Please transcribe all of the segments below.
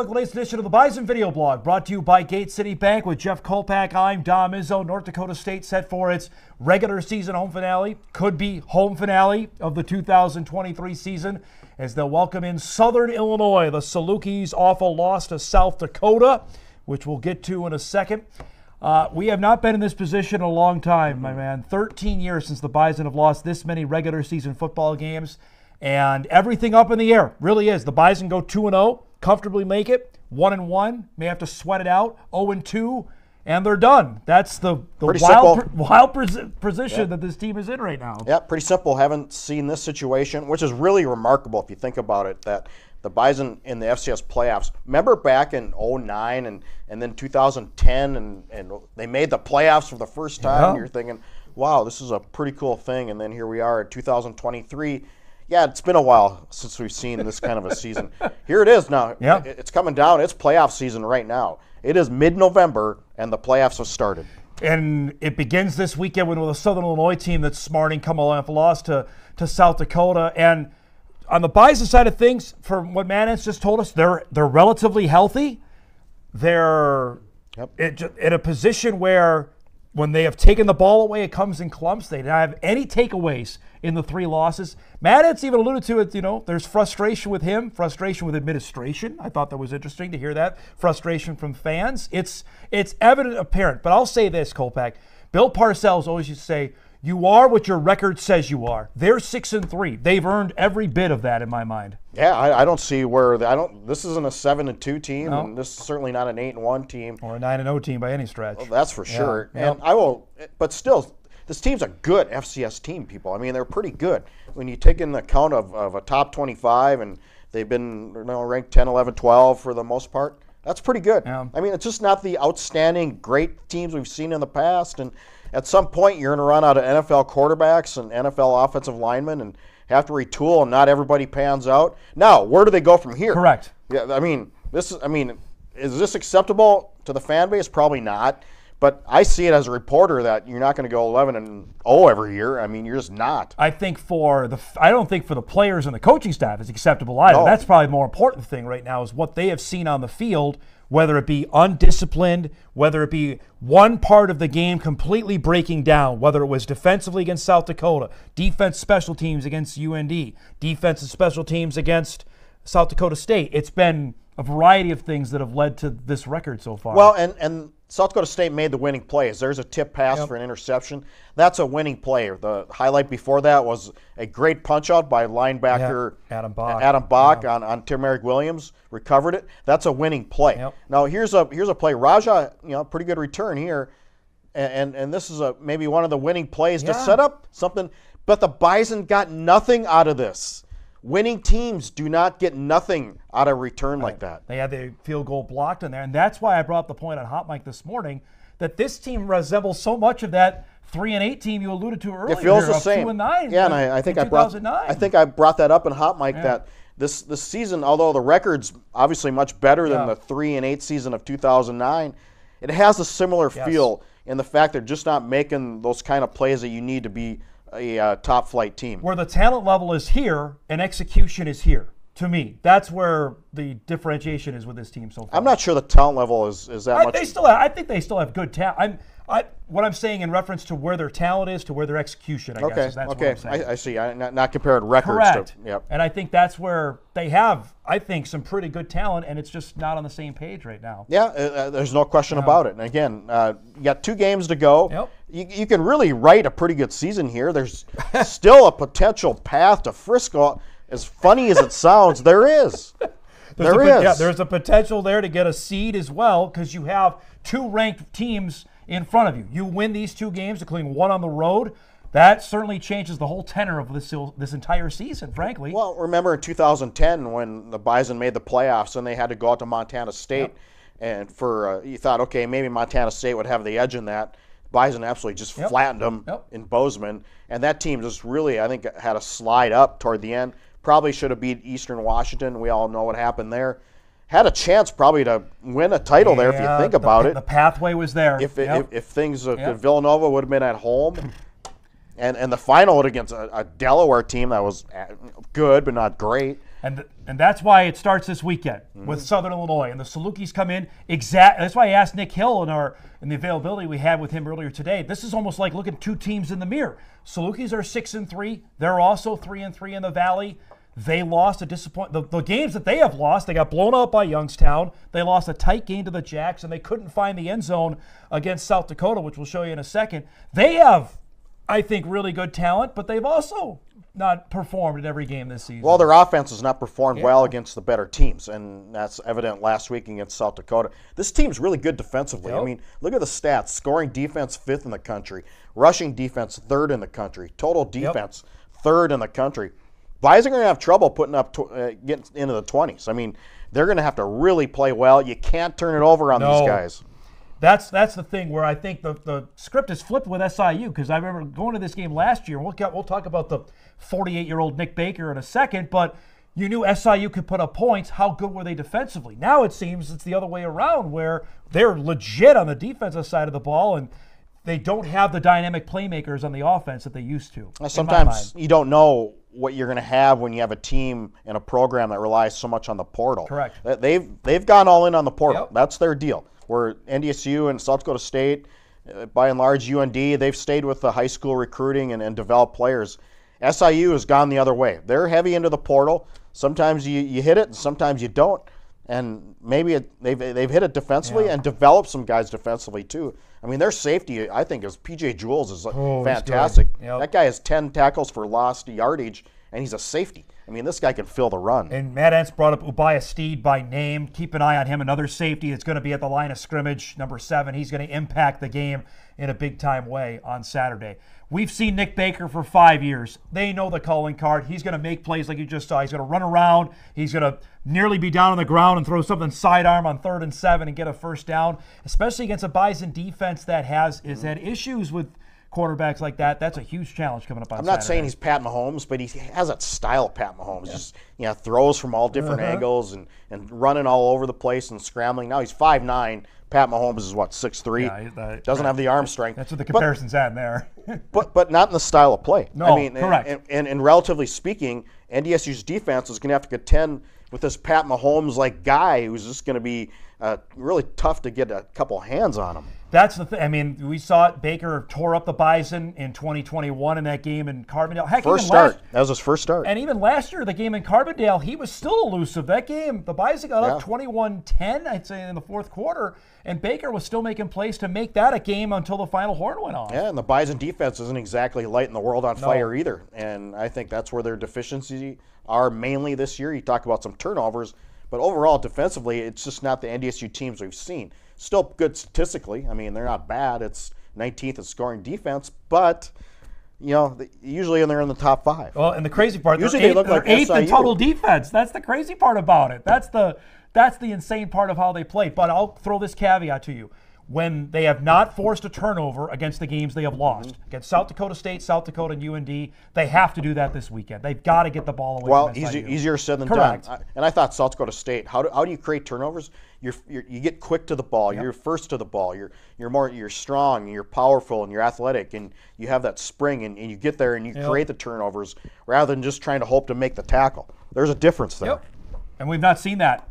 To the latest edition of the Bison Video Blog, brought to you by Gate City Bank with Jeff Kolpack. I'm Dom Izzo. North Dakota State set for its regular season home finale, could be home finale of the 2023 season, as they'll welcome in Southern Illinois. The Salukis awful loss to South Dakota, which we'll get to in a second. Uh, we have not been in this position a long time, my man. 13 years since the Bison have lost this many regular season football games, and everything up in the air. Really is. The Bison go 2 0, comfortably make it. 1 and 1, may have to sweat it out. 0 and 2, and they're done. That's the, the Pretty wild, wild posi- position that this team is in right now. Yeah, pretty simple. Haven't seen this situation, which is really remarkable if you think about it. That the Bison in the FCS playoffs. Remember back in 09 and, and then 2010, and, and they made the playoffs for the first time. Yeah. You're thinking, wow, this is a pretty cool thing. And then here we are at 2023. Yeah, it's been a while since we've seen this kind of a season. Here it is now. Yeah. It's coming down. It's playoff season right now. It is mid November, and the playoffs have started. And it begins this weekend with a Southern Illinois team that's smarting come off a loss to, to South Dakota. And on the Bison side of things, from what Matt Entz just told us, they're they're relatively healthy. They're Yep. it, in a position where when they have taken the ball away, it comes in clumps. They don't have any takeaways in the three losses. Maddox even alluded to it. You know, there's frustration with him, frustration with administration. I thought that was interesting to hear that frustration from fans. It's it's evident, apparent. But I'll say this, Kolpack. Bill Parcells always used to say, "You are what your record says you are." They're six and three. They've earned every bit of that in my mind. Yeah, I, I don't see where the, I don't. This isn't a seven and two team, and this is certainly not an eight and one team. Or a nine and zero team by any stretch. That's for sure. yeah. And I will, but still, this team's a good FCS team. People, I mean, they're pretty good when you take in account of, of a top twenty-five, and they've been you know, ranked 10, 11, 12 for the most part. That's pretty good. Yeah. I mean, it's just not the outstanding, great teams we've seen in the past. And at some point, you're going to run out of NFL quarterbacks and NFL offensive linemen, and have to retool, and not everybody pans out. Now, where do they go from here? Correct. Yeah, I mean, this is. I mean, is this acceptable to the fan base? Probably not. But I see it as a reporter that you're not going to go 11 and 0 every year. I mean, you're just not. I think for the I don't think for the players and the coaching staff it's acceptable either. No. That's probably the more important thing right now is what they have seen on the field, whether it be undisciplined, whether it be one part of the game completely breaking down, whether it was defensively against South Dakota, defense special teams against UND, defense and special teams against South Dakota State. It's been a variety of things that have led to this record so far. Well, and and South Dakota State made the winning plays. There's a tip pass for an interception. That's a winning play. The highlight before that was a great punch out by linebacker Yeah, Adam Bach. Adam Bach on, on Tim Merrick Williams recovered it. That's a winning play. Yep. Now here's a here's a play. Raja, you know, pretty good return here, and and, and this is a maybe one of the winning plays to set up something. But the Bison got nothing out of this. Winning teams do not get nothing out of return like that. They had the field goal blocked in there, and that's why I brought up the point on Hot Mic this morning that this team resembles so much of that three and eight team you alluded to earlier. It feels the same. Two and nine. Yeah, and I, I think I brought 2009. I think I brought that up in Hot Mic that this this season, although the record's obviously much better than Yeah. the three and eight season of 2009, it has a similar feel in the fact they're just not making those kind of plays that you need to be a uh, top flight team. where the talent level is here and execution is here. To me, that's where the differentiation is with this team so far. I'm not sure the talent level is is that I, much. they still, have, I think they still have good talent. I'm, what I'm saying in reference to where their talent is to where their execution. I okay, guess is that's okay, what I'm saying. I, I see. I, not, not compared records. Correct. To, yep. And I think that's where they have, I think, some pretty good talent, and it's just not on the same page right now. Yeah, uh, uh, there's no question about it. And again, uh, you got two games to go. Yep. You, you can really write a pretty good season here. There's still a potential path to Frisco. As funny as it sounds, there is. There's There a, is. Yeah, there's a potential there to get a seed as well because you have two ranked teams in front of you. You win these two games, including one on the road. That certainly changes the whole tenor of this this entire season, frankly. Well, remember in 2010 when the Bison made the playoffs and they had to go out to Montana State, and for uh, you thought, okay, maybe Montana State would have the edge in that. Bison absolutely just flattened them Yep. in Bozeman, and that team just really, I think, had a slide up toward the end. Probably should have beat Eastern Washington. We all know what happened there. Had a chance probably to win a title there if you think the about it. The pathway was there. if, it, Yep. if if things uh, Yep. Villanova would have been at home, and and the final against a, a Delaware team that was uh, good but not great. And, and that's why it starts this weekend with Southern Illinois. And the Salukis come in exact. That's why I asked Nick Hill in our in the availability we had with him earlier today. This is almost like looking two teams in the mirror. Salukis are six and three. They're also three and three in the Valley. They lost a disappoint. The, the games that they have lost, they got blown out by Youngstown. They lost a tight game to the Jacks, and they couldn't find the end zone against South Dakota, which we'll show you in a second. They have, I think, really good talent, but they've also not performed in every game this season. Well, their offense has not performed well against the better teams, and that's evident last week against South Dakota. This team's really good defensively. I mean, look at the stats: scoring defense fifth in the country, rushing defense third in the country, total defense third in the country. Bison are going to have trouble putting up, tw- uh, getting into the twenties. I mean, they're going to have to really play well. You can't turn it over on No. these guys. That's that's the thing where I think the, the script is flipped with SIU because I remember going to this game last year. We'll get, we'll talk about the 48 year old Nick Baker in a second, but you knew SIU could put up points. How good were they defensively? Now it seems it's the other way around where they're legit on the defensive side of the ball and they don't have the dynamic playmakers on the offense that they used to. Sometimes you don't know what you're going to have when you have a team and a program that relies so much on the portal. Correct. They've they've gone all in on the portal. Yep. That's their deal. Where NDSU and South Dakota State, uh, by and large, UND, they've stayed with the high school recruiting and, and developed players. SIU has gone the other way. They're heavy into the portal. Sometimes you, you hit it, and sometimes you don't. And maybe it, they've, they've hit it defensively Yeah. and developed some guys defensively too. I mean, their safety, I think, is PJ Jules is Oh, fantastic. Yep. That guy has 10 tackles for lost yardage, and he's a safety. I mean, this guy can fill the run. And Matt Entz brought up Ubaya Steed by name. Keep an eye on him. Another safety that's going to be at the line of scrimmage, number seven. He's going to impact the game in a big time way on Saturday. We've seen Nick Baker for five years. They know the calling card. He's going to make plays like you just saw. He's going to run around. He's going to nearly be down on the ground and throw something sidearm on third and seven and get a first down, especially against a Bison defense that has is had issues with quarterbacks like that. That's a huge challenge coming up on I'm not saying he's Pat Mahomes, but he has that style of Pat Mahomes. Just you know, throws from all different Uh-huh. angles and, and running all over the place and scrambling. Now he's five nine. Pat Mahomes is what, 6'3"? Yeah, that- Doesn't have the arm strength. That's what the But- comparison's at there. but but not in the style of play. No, I mean, correct. And, and, and relatively speaking, NDSU's defense is going to have to contend with this Pat Mahomes like guy who's just going to be uh, really tough to get a couple hands on them. That's the thing. I mean, we saw it. Baker tore up the Bison in 2021 in that game in Carbondale. Heck, First start. Last, That was his first start. and even last year, the game in Carbondale, he was still elusive. That game, the Bison got up 21 10, I'd say, in the fourth quarter, and Baker was still making plays to make that a game until the final horn went off. Yeah, and the Bison defense isn't exactly lighting the world on fire either. And I think that's where their deficiencies are mainly this year. You talk about some turnovers, but overall, defensively, it's just not the NDSU teams we've seen. Still good statistically. I mean, they're not bad. It's 19th in scoring defense, but, you know, usually they're in the top five. Well, and the crazy part, they're Usually they look they're like eighth in total defense. That's the crazy part about it. That's the that's the insane part of how they play. But I'll throw this caveat to you. When they have not forced a turnover against the games they have lost, Mm-hmm. against South Dakota State, South Dakota, and UND, they have to do that this weekend. They've got to get the ball away Well, from easy, easier said than Correct. done. I- And I thought South Dakota State. How do, how do you create turnovers? You're, you're you get quick to the ball. You're first to the ball. You're you're more you're strong. And you're powerful and you're athletic and you have that spring and, and you get there and you create the turnovers rather than just trying to hope to make the tackle. There's a difference there. Yep. And we've not seen that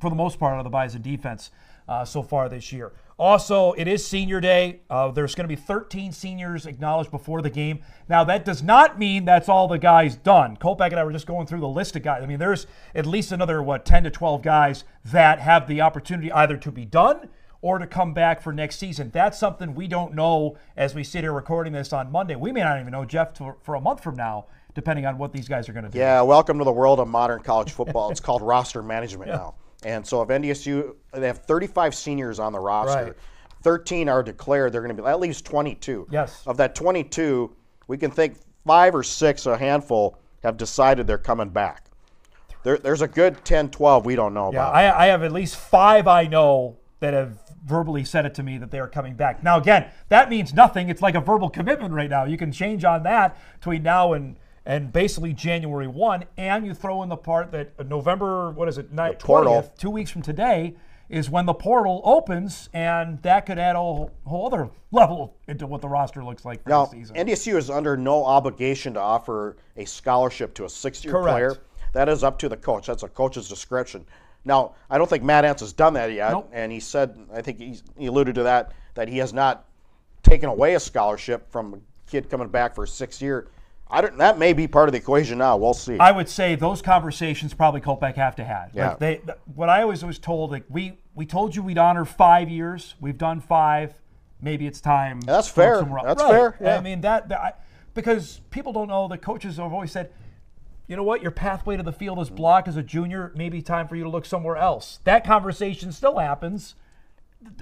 for the most part out of the Bison defense uh, so far this year. Also, it is senior day. Uh, there's going to be 13 seniors acknowledged before the game. Now, that does not mean that's all the guys done. Kolpack and I were just going through the list of guys. I mean, there's at least another, what, 10 to 12 guys that have the opportunity either to be done or to come back for next season. That's something we don't know as we sit here recording this on Monday. We may not even know, Jeff, for, for a month from now, depending on what these guys are going to do. Yeah, welcome to the world of modern college football. it's called roster management now. And so if NDSU, they have 35 seniors on the roster. Right. 13 are declared. They're going to be, at least 22. Yes. Of that 22, we can think five or six, a handful, have decided they're coming back. There, there's a good 10, 12 we don't know Yeah, about. I, I have at least five I know that have verbally said it to me that they are coming back. Now, again, that means nothing. It's like a verbal commitment right now. You can change on that between now and and basically January one, and you throw in the part that uh, November, what is it, ni- portal. 20th, two weeks from today, is when the portal opens, and that could add a whole, whole other level into what the roster looks like for Now, the season. NDSU is under no obligation to offer a scholarship to a six-year player. that is up to the coach. That's a coach's discretion. Now, I don't think Matt Entz has done that yet, Nope. and he said, I think he alluded to that, that he has not taken away a scholarship from a kid coming back for a sixth year. I don't. That may be part of the equation now. We'll see. I would say those conversations probably Kolpack have to have. Yeah. Like they, what I always was told, like we we told you we'd honor five years. We've done five. Maybe it's time. That's fair. That's Right. fair, yeah. I mean that, that I, because people don't know. The coaches have always said, you know what, your pathway to the field is blocked as a junior. Maybe time for you to look somewhere else. That conversation still happens,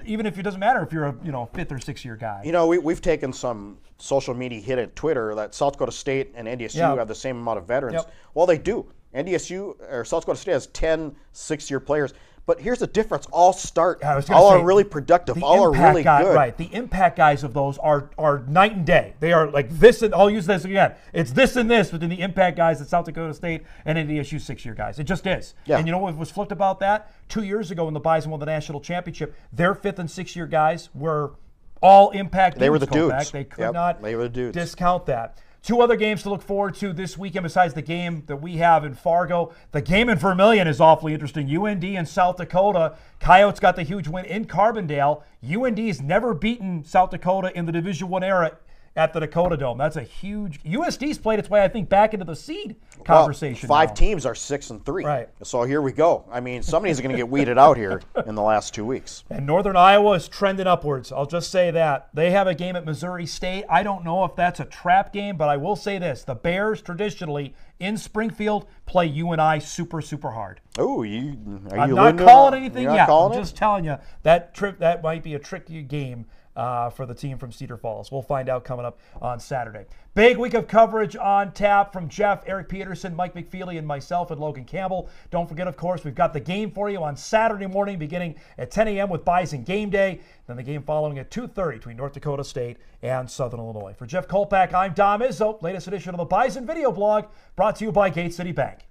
even if it doesn't matter if you're a you know fifth or sixth year guy. You know, we, we've taken some social media hit at Twitter that South Dakota State and NDSU Yeah. have the same amount of veterans. Yep. Well, they do. NDSU or South Dakota State has 10 six year players. But here's the difference all start, all say, are really productive, all are really guy- good. Right. The impact guys of those are are night and day. They are like this and I'll use this again. It's this and this within the impact guys at South Dakota State and NDSU six year guys. It just is. Yeah. And you know what was flipped about that? Two years ago when the Bison won the national championship, their fifth and sixth year guys were all impact They were the dudes. They could Yep, not they were the dudes. discount that. Two other games to look forward to this weekend besides the game that we have in Fargo. The game in Vermillion is awfully interesting. UND and South Dakota. Coyotes got the huge win in Carbondale. UND's never beaten South Dakota in the Division One era at the Dakota Dome. That's a huge. USD's played its way, I think, back into the seed Well, conversation. five now. teams are six and three. Right. So here we go. I mean, somebody's going to get weeded out here in the last two weeks. And Northern Iowa is trending upwards. I'll just say that. They have a game at Missouri State. I don't know if that's a trap game, but I will say this. The Bears traditionally in Springfield play you and I super, super hard. Oh, you are I'm you not calling anything yet. calling I'm it? just telling you that trip that might be a tricky game uh, for the team from Cedar Falls. We'll find out coming up on Saturday. Big week of coverage on tap from Jeff, Eric Peterson, Mike McFeely, and myself and Logan Campbell. Don't forget, of course, we've got the game for you on Saturday morning, beginning at 10 a.m. with Bison Game Day. Then the game following at 2:30 between North Dakota State and Southern Illinois. For Jeff Kolpack, I'm Dom Izzo. Latest edition of the Bison Video Blog, brought to you by Gate City Bank.